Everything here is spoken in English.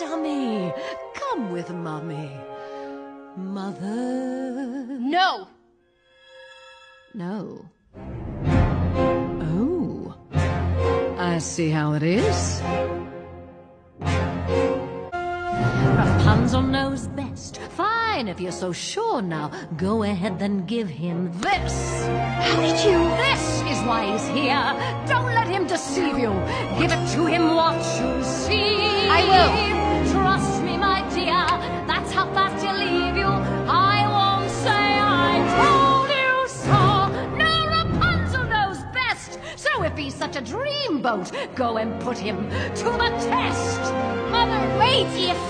dummy. Come with Mummy. Mother. No! No. Oh. I see how it is. Rapunzel knows best. Fine, if you're so sure now. Go ahead, then give him this. How did you? This is why he's here. Don't let him deceive you. Give it to him, watch you see. I will. If he's such a dreamboat, go and put him to the test. Mother, wait!